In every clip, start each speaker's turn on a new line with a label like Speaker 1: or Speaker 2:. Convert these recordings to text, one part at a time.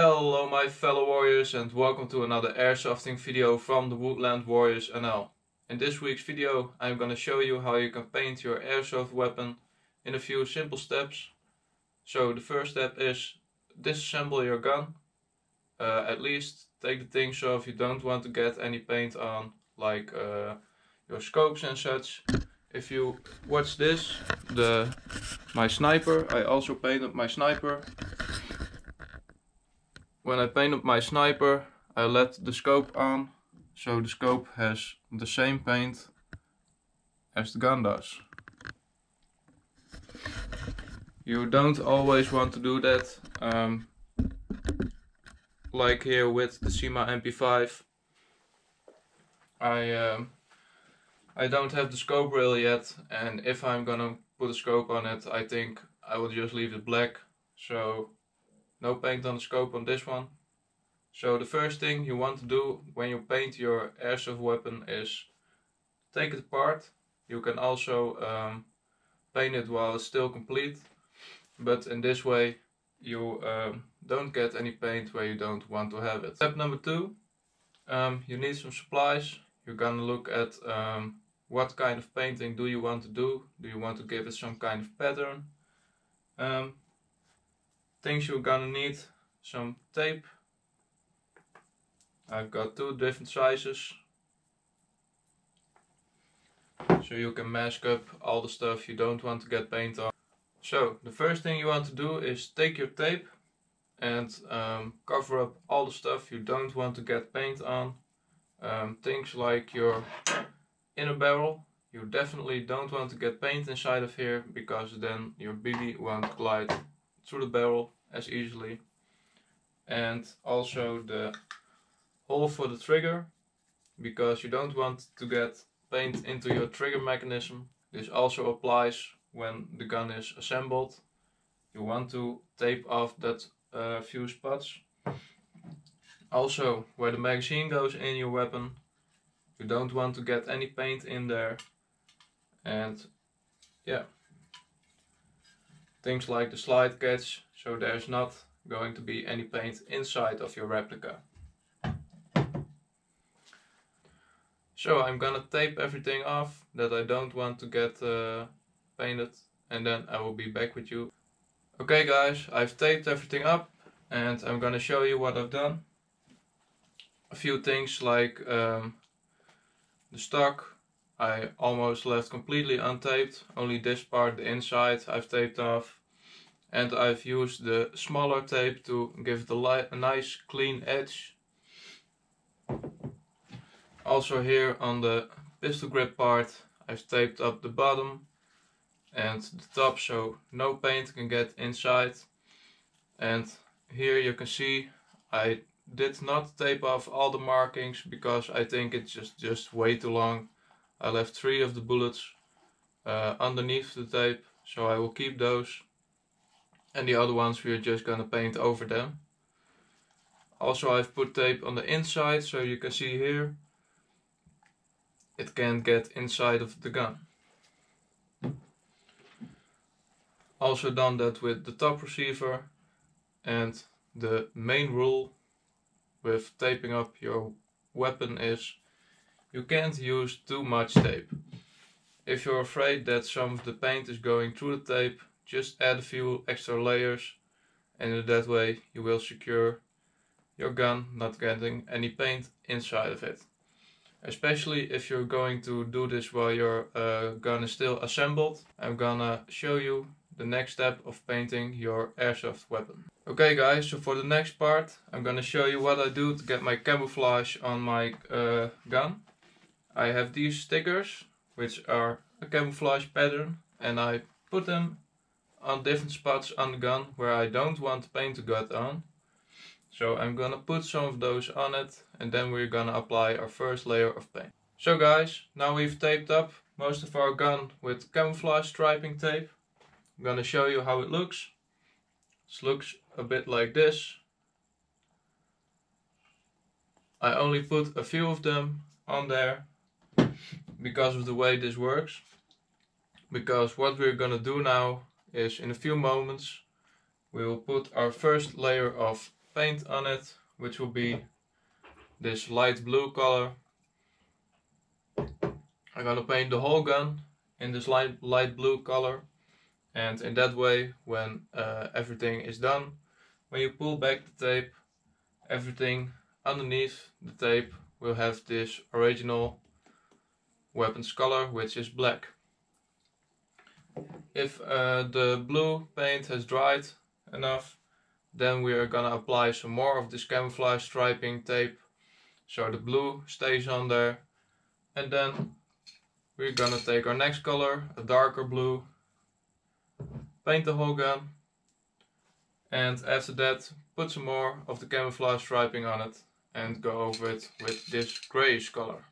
Speaker 1: Hello my fellow warriors and welcome to another airsofting video from the Woodland Warriors NL. In this week's video I'm gonna show you how you can paint your airsoft weapon in a few simple steps. So the first step is disassemble your gun. Uh, at least take the things off you don't want to get any paint on like uh, your scopes and such. If you watch this, the my sniper, I also painted my sniper. When I paint up my sniper, I let the scope on, so the scope has the same paint as the gun does. You don't always want to do that. Um, like here with the CYMA MP5. I um, I don't have the scope rail yet and if I'm gonna put a scope on it I think I will just leave it black. So no paint on the scope on this one. So the first thing you want to do when you paint your airsoft weapon is take it apart. You can also um, paint it while it's still complete. But in this way you um, don't get any paint where you don't want to have it. Step number two, um, you need some supplies. You're gonna look at um, what kind of painting do you want to do. Do you want to give it some kind of pattern? Things you're gonna need, some tape. I've got two different sizes. So you can mask up all the stuff you don't want to get paint on. So the first thing you want to do is take your tape and um, cover up all the stuff you don't want to get paint on. Um, things like your inner barrel. You definitely don't want to get paint inside of here because then your BB won't glide through the barrel as easily. And also the hole for the trigger because you don't want to get paint into your trigger mechanism. This also applies when the gun is assembled. You want to tape off that uh, few spots. Also, where the magazine goes in your weapon, you don't want to get any paint in there. And yeah, things like the slide catch, so there's not going to be any paint inside of your replica. So I'm gonna tape everything off that I don't want to get uh, painted and then I will be back with you. Okay guys, I've taped everything up and I'm gonna show you what I've done. A few things like um, the stock I almost left completely untaped, only this part, the inside, I've taped off. And I've used the smaller tape to give a, a nice clean edge. Also here on the pistol grip part, I've taped up the bottom and the top so no paint can get inside. And here you can see I did not tape off all the markings because I think it's just, just way too long. I left three of the bullets uh, underneath the tape, so I will keep those. And the other ones we are just gonna paint over them. Also I've put tape on the inside, so you can see here. It can't get inside of the gun. Also done that with the top receiver and the main rule with taping up your weapon is you can't use too much tape. If you're afraid that some of the paint is going through the tape, just add a few extra layers and in that way you will secure your gun not getting any paint inside of it. Especially if you're going to do this while your uh, gun is still assembled, I'm gonna show you the next step of painting your airsoft weapon. Okay guys, so for the next part I'm gonna show you what I do to get my camouflage on my uh, gun. I have these stickers, which are a camouflage pattern, and I put them on different spots on the gun where I don't want the paint to get on. So I'm gonna put some of those on it and then we're gonna apply our first layer of paint. So guys, now we've taped up most of our gun with camouflage striping tape. I'm gonna show you how it looks. This looks a bit like this. I only put a few of them on there because of the way this works. Because what we're gonna do now is in a few moments we will put our first layer of paint on it, which will be this light blue color. I'm gonna paint the whole gun in this light, light blue color and in that way when uh, everything is done when you pull back the tape everything underneath the tape will have this original weapons color which is black if uh, the blue paint has dried enough then we are gonna apply some more of this camouflage striping tape so the blue stays on there and then we're gonna take our next color a darker blue paint the whole gun and after that put some more of the camouflage striping on it and go over it with this grayish color.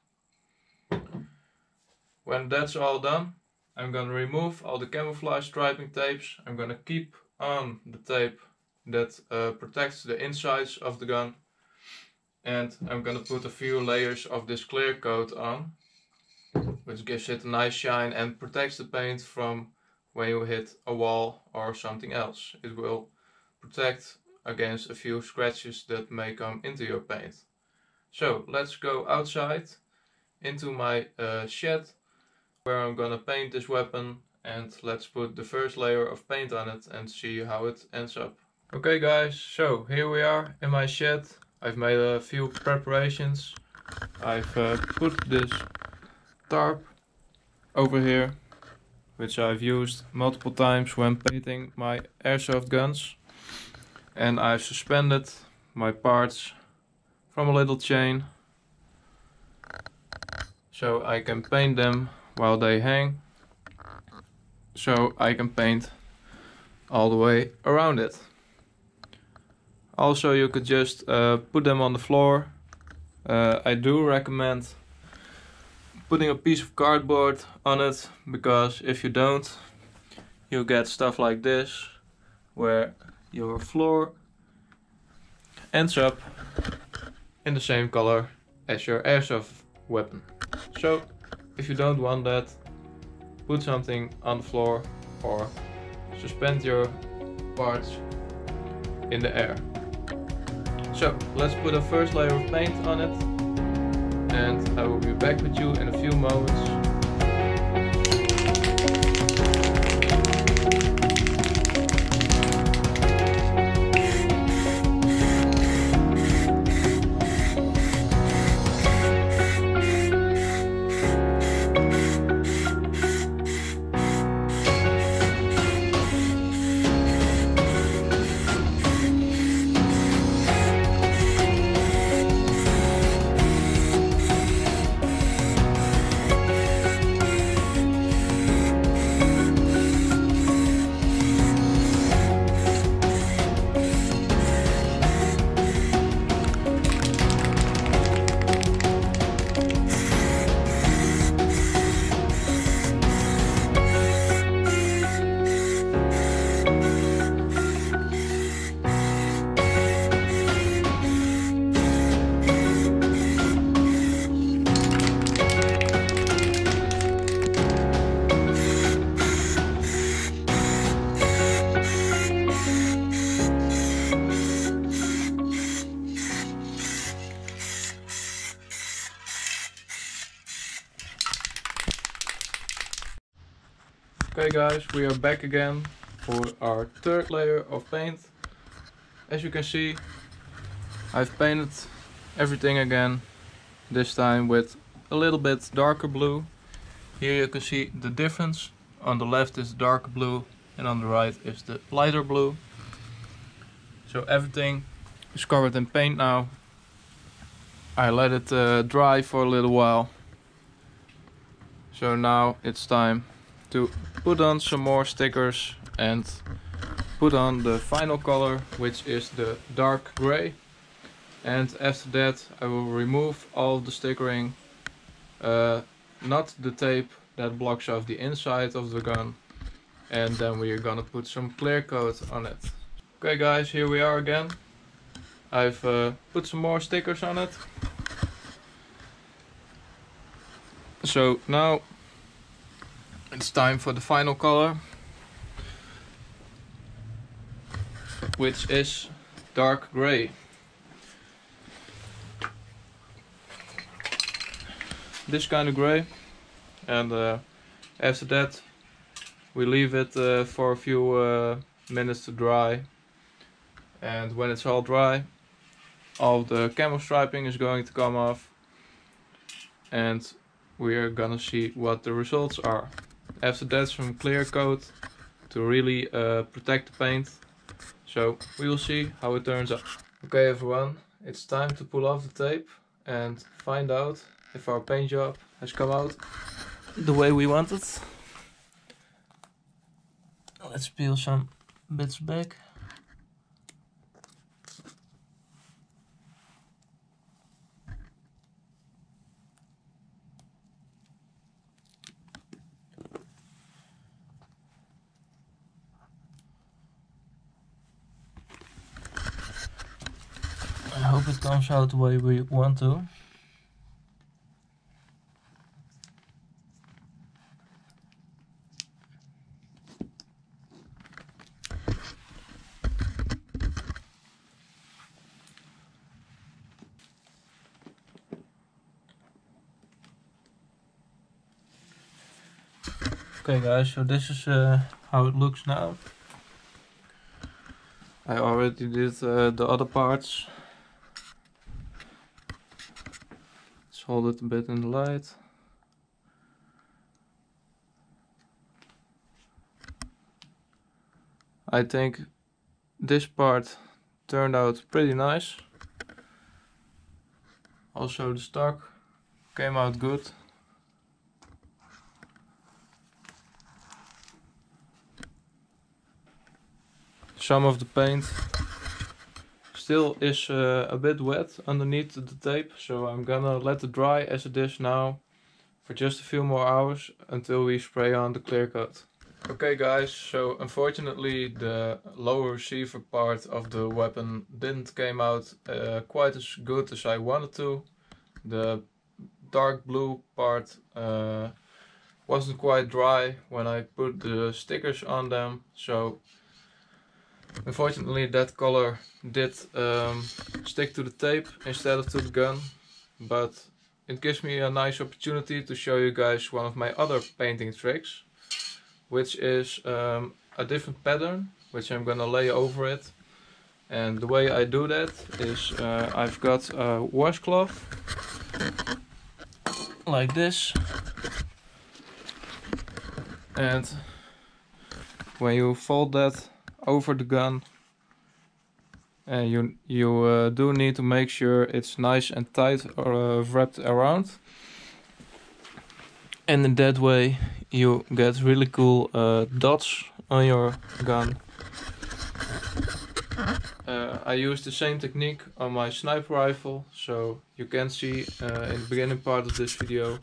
Speaker 1: When that's all done I'm gonna remove all the camouflage striping tapes. I'm gonna keep on the tape that uh, protects the insides of the gun and I'm gonna put a few layers of this clear coat on which gives it a nice shine and protects the paint from when you hit a wall or something else. It will protect against a few scratches that may come into your paint. So let's go outside into my uh, shed where I'm gonna paint this weapon and let's put the first layer of paint on it and see how it ends up. Okay guys, so here we are in my shed. I've made a few preparations. I've uh, put this tarp over here which I've used multiple times when painting my airsoft guns and I've suspended my parts from a little chain so I can paint them while they hang so I can paint all the way around it. Also you could just uh, put them on the floor. Uh, I do recommend putting a piece of cardboard on it because if you don't you get stuff like this where your floor ends up in the same color as your airsoft weapon. So if you don't want that put something on the floor or suspend your parts in the air. So let's put a first layer of paint on it and I will be back with you in a few moments Okay guys, we are back again for our third layer of paint. As you can see, I've painted everything again, this time with a little bit darker blue. Here you can see the difference. On the left is dark blue and on the right is the lighter blue. So everything is covered in paint now. I let it uh, dry for a little while. So now it's time to put on some more stickers and put on the final color which is the dark gray. And after that I will remove all the stickering uh, not the tape that blocks off the inside of the gun and then we are gonna put some clear coat on it. Okay guys here we are again. I've uh, put some more stickers on it. So now it's time for the final color which is dark gray. This kind of gray and uh, after that we leave it uh, for a few uh, minutes to dry. And when it's all dry all the camo striping is going to come off and we are gonna see what the results are. After that some clear coat to really uh, protect the paint so we will see how it turns out. Okay everyone, it's time to pull off the tape and find out if our paint job has come out the way we want it. Let's peel some bits back. It comes out the way we want to. Okay guys, so this is uh, how it looks now. I already did uh, the other parts. Let's hold it a bit in the light. I think this part turned out pretty nice. Also the stock came out good. Some of the paint still is uh, a bit wet underneath the tape, so I'm gonna let it dry as it is now for just a few more hours until we spray on the clear coat. Okay guys, so unfortunately the lower receiver part of the weapon didn't came out uh, quite as good as I wanted to. The dark blue part uh, wasn't quite dry when I put the stickers on them, so Unfortunately that color did um, stick to the tape instead of to the gun, but it gives me a nice opportunity to show you guys one of my other painting tricks, which is um, a different pattern, which I'm gonna lay over it. And the way I do that is uh, I've got a washcloth, like this, and when you fold that over the gun. And you you uh, do need to make sure it's nice and tight or uh, wrapped around. And in that way you get really cool uh, dots on your gun. Uh, I use the same technique on my sniper rifle so you can see uh, in the beginning part of this video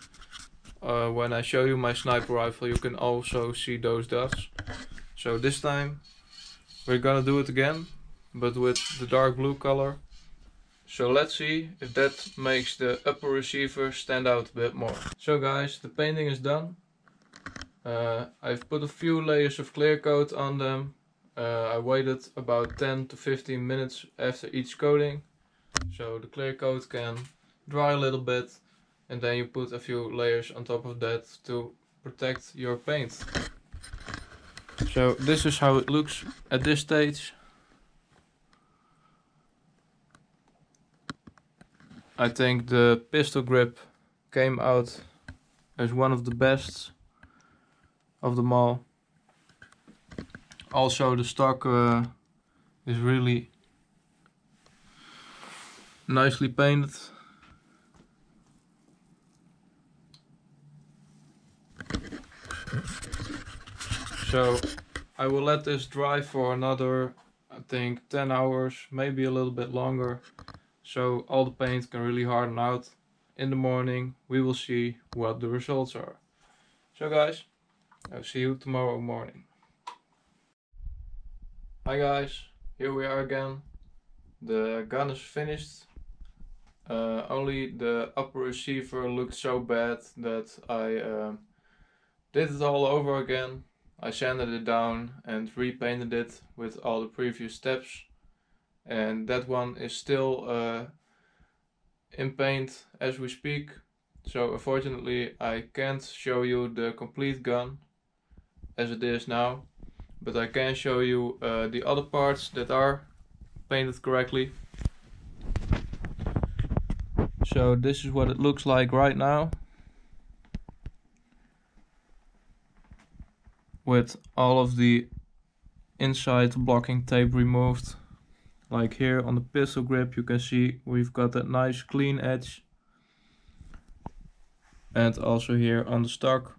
Speaker 1: uh, when I show you my sniper rifle you can also see those dots. So this time we're gonna do it again, but with the dark blue color. So let's see if that makes the upper receiver stand out a bit more. So guys, the painting is done. Uh, I've put a few layers of clear coat on them. Uh, I waited about 10 to 15 minutes after each coating. So the clear coat can dry a little bit. And then you put a few layers on top of that to protect your paint. So this is how it looks at this stage. I think the pistol grip came out as one of the best of them all. Also the stock uh, is really nicely painted. So I will let this dry for another, I think 10 hours, maybe a little bit longer. So all the paint can really harden out. In the morning we will see what the results are. So guys, I'll see you tomorrow morning. Hi guys, here we are again. The gun is finished. Uh, only the upper receiver looked so bad that I uh, did it all over again I sanded it down and repainted it with all the previous steps and that one is still uh, in paint as we speak So unfortunately I can't show you the complete gun as it is now, but I can show you uh, the other parts that are painted correctly. So this is what it looks like right now. With all of the inside blocking tape removed. Like here on the pistol grip you can see we've got that nice clean edge and also here on the stock.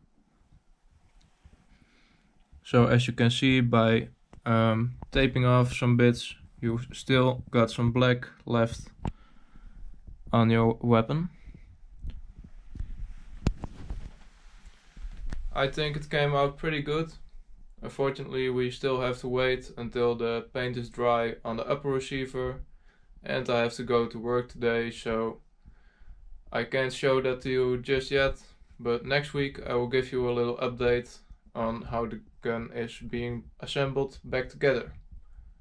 Speaker 1: So as you can see by um, taping off some bits you still got some black left on your weapon. I think it came out pretty good. Unfortunately we still have to wait until the paint is dry on the upper receiver and I have to go to work today so I can't show that to you just yet, but next week I will give you a little update on how the gun is being assembled back together.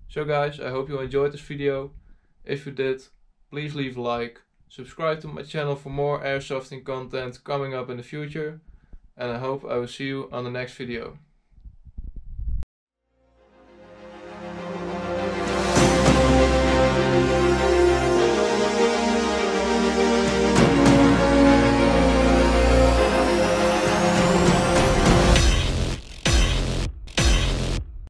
Speaker 1: So guys, I hope you enjoyed this video. If you did, please leave a like, subscribe to my channel for more airsofting content coming up in the future, and I hope I will see you on the next video.